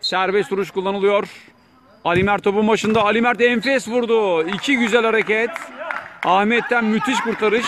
Serbest vuruş kullanılıyor. Ali Mert topun başında. Ali Mert enfes vurdu. İki güzel hareket. Ahmet'ten müthiş kurtarış.